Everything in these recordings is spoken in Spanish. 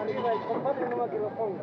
Arriba el compadre no va que lo ponga.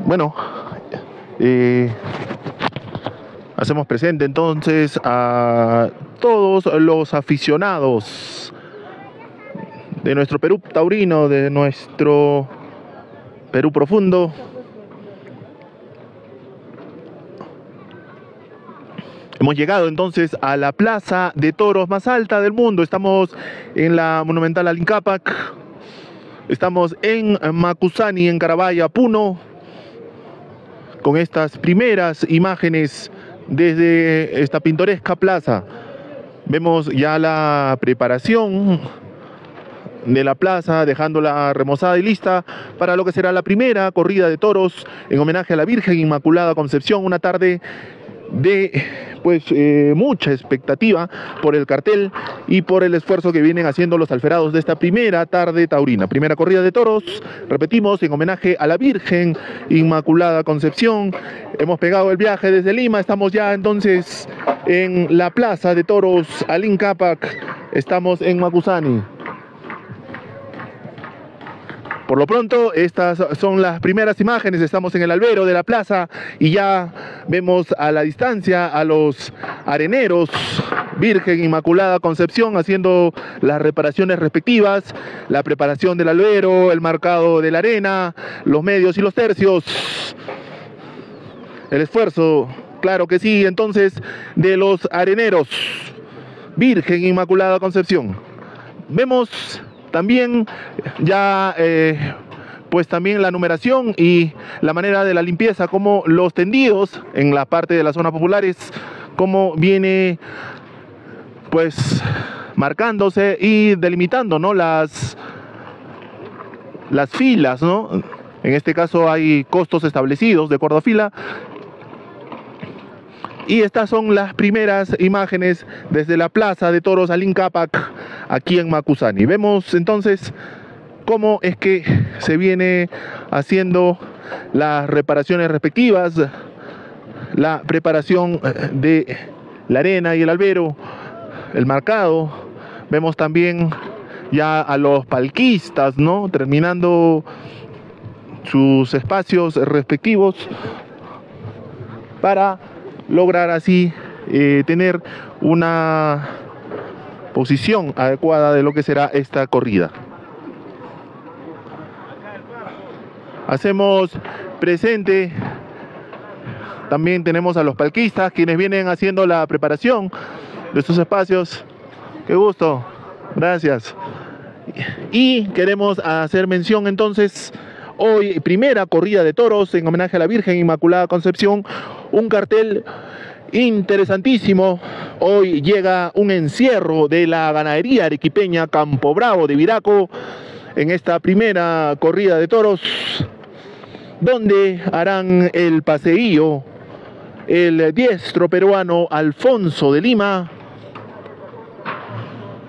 Bueno, hacemos presente entonces a todos los aficionados de nuestro Perú taurino, de nuestro Perú profundo. Hemos llegado entonces a la plaza de toros más alta del mundo. Estamos en la monumental Alincapac. Estamos en Macusani, en Carabaya, Puno con estas primeras imágenes desde esta pintoresca plaza. Vemos ya la preparación de la plaza, dejándola remozada y lista para lo que será la primera corrida de toros en homenaje a la Virgen Inmaculada Concepción, una tarde de pues eh, mucha expectativa por el cartel y por el esfuerzo que vienen haciendo los alferados de esta primera tarde taurina, primera corrida de toros, repetimos, en homenaje a la Virgen Inmaculada Concepción. Hemos pegado el viaje desde Lima, estamos ya entonces en la plaza de toros Alin Capac, estamos en Macusani. Por lo pronto, estas son las primeras imágenes. Estamos en el albero de la plaza y ya vemos a la distancia a los areneros Virgen Inmaculada Concepción haciendo las reparaciones respectivas, la preparación del albero, el marcado de la arena, los medios y los tercios. El esfuerzo, claro que sí, entonces, de los areneros Virgen Inmaculada Concepción. Vemos también ya eh, pues también la numeración y la manera de la limpieza, como los tendidos en la parte de las zonas populares, como viene pues marcándose y delimitando ¿no? las, las filas, ¿no? En este caso hay costos establecidos de acuerdo fila y estas son las primeras imágenes desde la plaza de toros Alin Capac, aquí en Macusani. Vemos entonces cómo es que se viene haciendo las reparaciones respectivas, la preparación eh, de la arena y el albero, el marcado. Vemos también ya a los palquistas, ¿no? Terminando sus espacios respectivos para lograr así eh, tener una posición adecuada de lo que será esta corrida. Hacemos presente, también tenemos a los palquistas quienes vienen haciendo la preparación de estos espacios. Qué gusto, gracias. Y queremos hacer mención entonces Hoy, primera corrida de toros en homenaje a la Virgen Inmaculada Concepción, un cartel interesantísimo. Hoy llega un encierro de la ganadería arequipeña Campo Bravo de Viraco en esta primera corrida de toros, donde harán el paseío el diestro peruano Alfonso de Lima.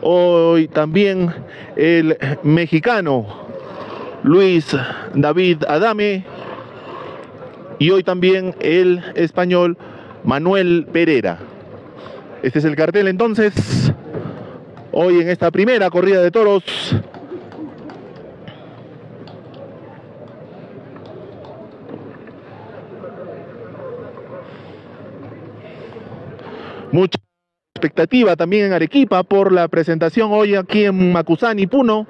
Hoy también el mexicano Luis David Adame y hoy también el español Manuel Pereira. Este es el cartel entonces, hoy en esta primera corrida de toros. Mucha expectativa también en Arequipa por la presentación hoy aquí en Macusani, Puno,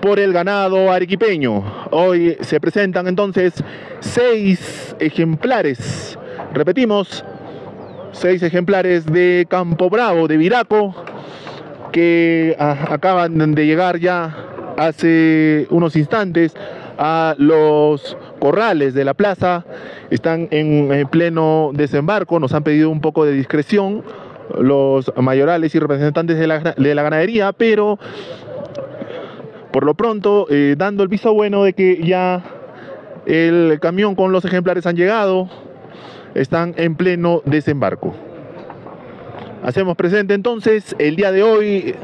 por el ganado arequipeño. Hoy se presentan entonces seis ejemplares, repetimos, seis ejemplares de Campo Bravo, de Viraco, que ah, acaban de llegar ya hace unos instantes a los corrales de la plaza, están en, pleno desembarco, nos han pedido un poco de discreción los mayorales y representantes de la, ganadería, pero por lo pronto eh, dando el visto bueno de que ya el camión con los ejemplares han llegado, están en pleno desembarco. Hacemos presente entonces el día de hoy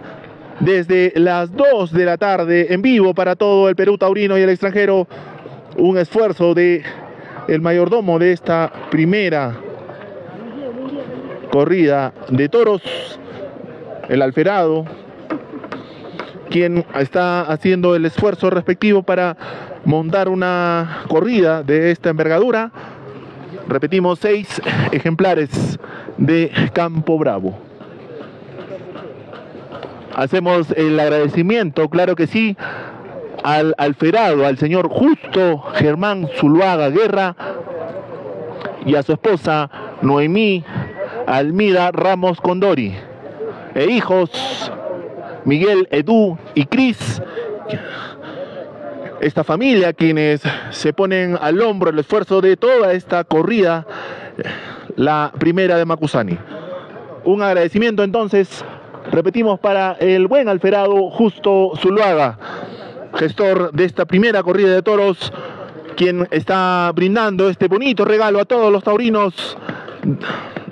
desde las 2 de la tarde en vivo para todo el Perú taurino y el extranjero. Un esfuerzo de el mayordomo de esta primera corrida de toros, el alferado, quien está haciendo el esfuerzo respectivo para montar una corrida de esta envergadura. Repetimos, seis ejemplares de Campo Bravo. Hacemos el agradecimiento, claro que sí, al alferado, al señor Justo Germán Zuluaga Guerra y a su esposa Noemí Almida Ramos Condori e hijos Miguel Edu y Cris. Esta familia quienes se ponen al hombro el esfuerzo de toda esta corrida, la primera de Macusani. Un agradecimiento entonces Repetimos para el buen alferado Justo Zuluaga, gestor de esta primera corrida de toros, quien está brindando este bonito regalo a todos los taurinos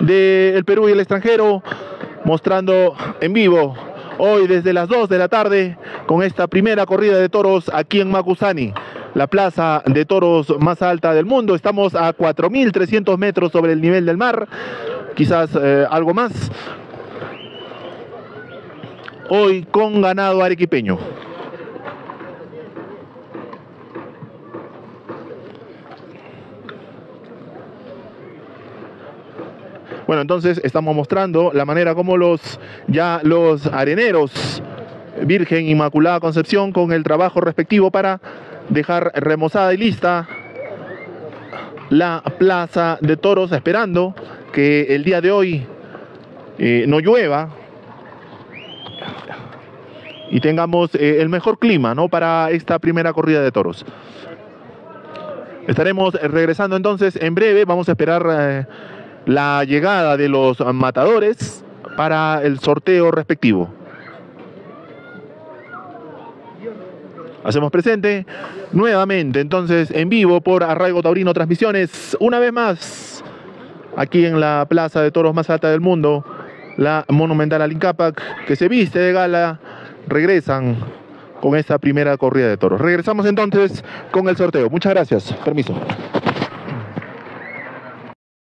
del Perú y el extranjero, mostrando en vivo hoy desde las 2 de la tarde con esta primera corrida de toros aquí en Macusani, la plaza de toros más alta del mundo. Estamos a 4.300 metros sobre el nivel del mar, quizás eh, algo más, hoy con ganado arequipeño. Bueno, entonces estamos mostrando la manera como los ya los areneros Virgen Inmaculada Concepción con el trabajo respectivo para dejar remozada y lista la plaza de toros esperando que el día de hoy eh, no llueva y tengamos eh, el mejor clima ¿no? para esta primera corrida de toros. Estaremos regresando entonces en breve, vamos a esperar eh, la llegada de los matadores para el sorteo respectivo. Hacemos presente nuevamente entonces en vivo por Arraigo Taurino Transmisiones, una vez más aquí en la plaza de toros más alta del mundo, la monumental Alincapac, que se viste de gala regresan con esta primera corrida de toros. Regresamos entonces con el sorteo. Muchas gracias. Permiso.